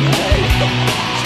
me.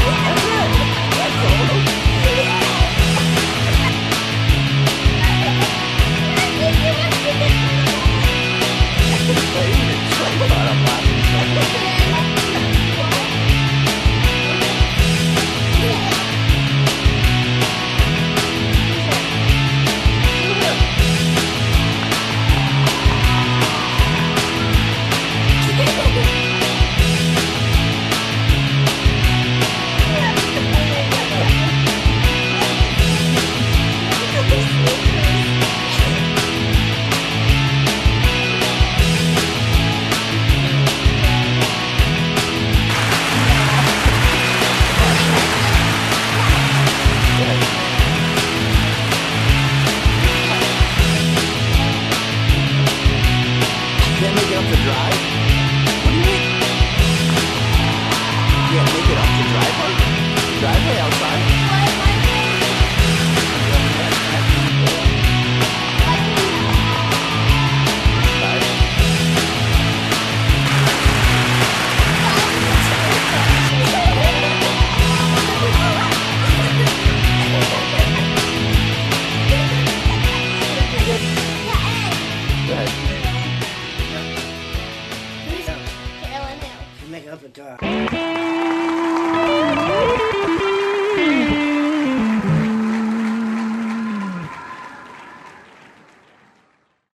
to drive? What do you mean? Up to drive. Driveway outside. Carolyn